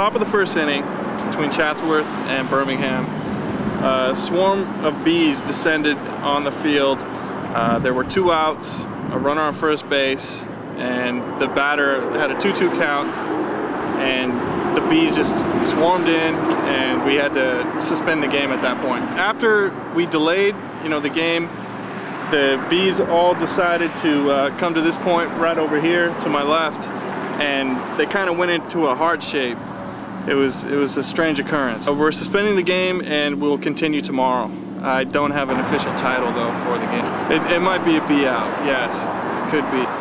top of the first inning between Chatsworth and Birmingham. A swarm of bees descended on the field. Uh, there were two outs, a runner on first base, and the batter had a 2-2 count, and the bees just swarmed in, and we had to suspend the game at that point. After we delayed, you know, the game, the bees all decided to uh, come to this point right over here to my left, and they kind of went into a heart shape. It was it was a strange occurrence. Uh, we're suspending the game, and we'll continue tomorrow. I don't have an official title though for the game. It, it might be a bee out, yes, could be.